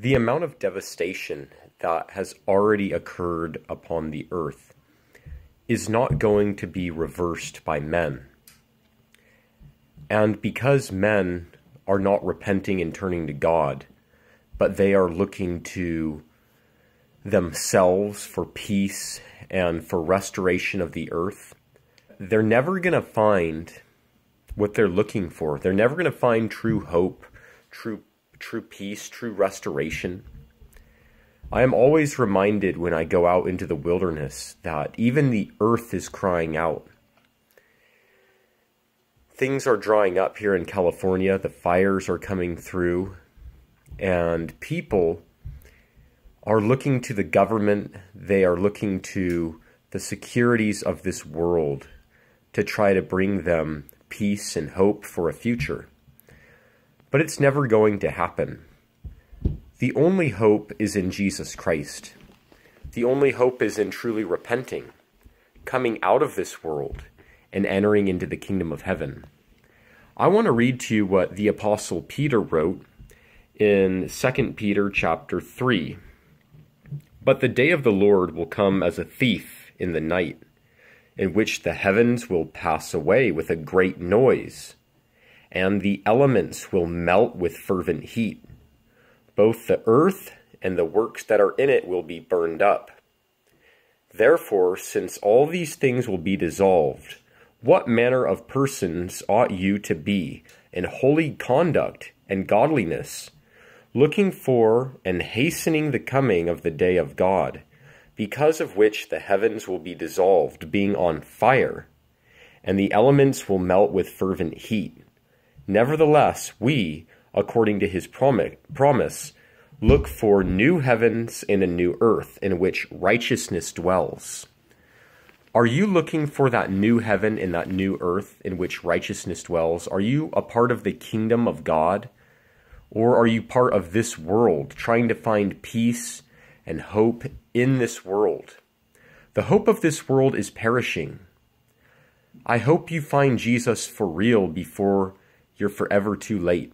The amount of devastation that has already occurred upon the earth is not going to be reversed by men. And because men are not repenting and turning to God, but they are looking to themselves for peace and for restoration of the earth, they're never going to find what they're looking for. They're never going to find true hope, true true peace, true restoration. I am always reminded when I go out into the wilderness that even the earth is crying out. Things are drying up here in California, the fires are coming through, and people are looking to the government, they are looking to the securities of this world to try to bring them peace and hope for a future. But it's never going to happen. The only hope is in Jesus Christ. The only hope is in truly repenting, coming out of this world, and entering into the kingdom of heaven. I want to read to you what the apostle Peter wrote in 2 Peter chapter 3. But the day of the Lord will come as a thief in the night, in which the heavens will pass away with a great noise and the elements will melt with fervent heat. Both the earth and the works that are in it will be burned up. Therefore, since all these things will be dissolved, what manner of persons ought you to be in holy conduct and godliness, looking for and hastening the coming of the day of God, because of which the heavens will be dissolved, being on fire, and the elements will melt with fervent heat. Nevertheless, we, according to his promise, look for new heavens and a new earth in which righteousness dwells. Are you looking for that new heaven and that new earth in which righteousness dwells? Are you a part of the kingdom of God? Or are you part of this world, trying to find peace and hope in this world? The hope of this world is perishing. I hope you find Jesus for real before you're forever too late.